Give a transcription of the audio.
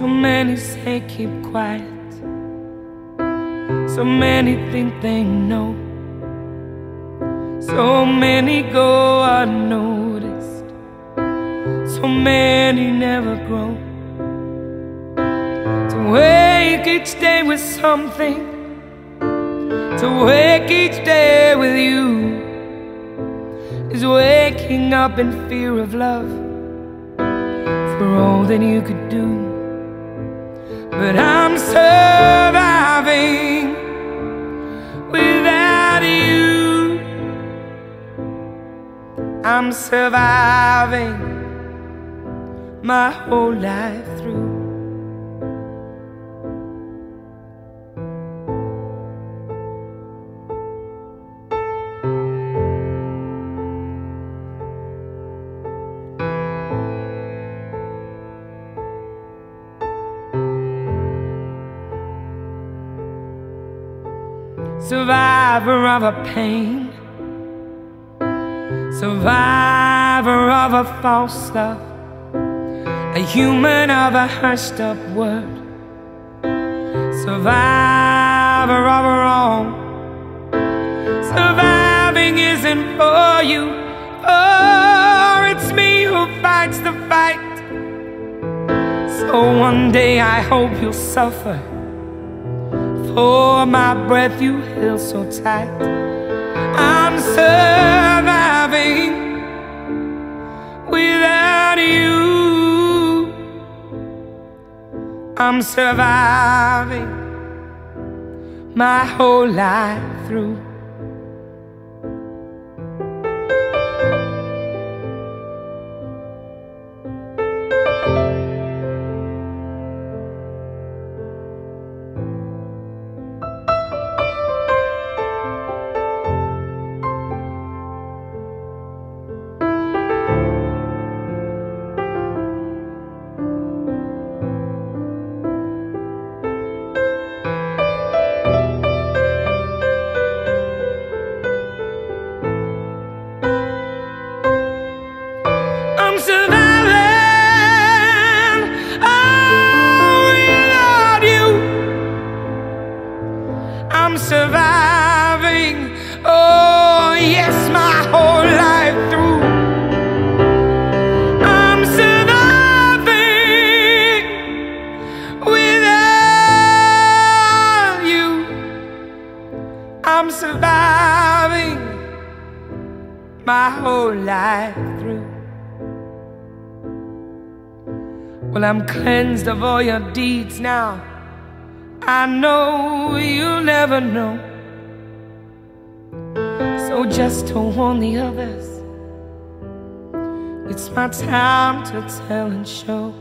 many say keep quiet. So many think they know. So many go unnoticed. So many never grow. To wake each day with something. To wake each day with you is waking up in fear of love for all that you could do. But I'm surviving without you. I'm surviving my whole life through. Survivor of a pain. Survivor of a false love. A human of a hushed up word Survivor of a wrong Surviving isn't for you Oh, it's me who fights the fight. So one day I hope you'll suffer for my breath you held so tight. I'm surviving without you. I'm surviving my whole life through. Surviving oh, surviving, oh yes, my whole life through. I'm surviving without you. I'm surviving my whole life Well, I'm cleansed of all your deeds now. I know you'll never know. So just to warn the others, it's my time to tell and show.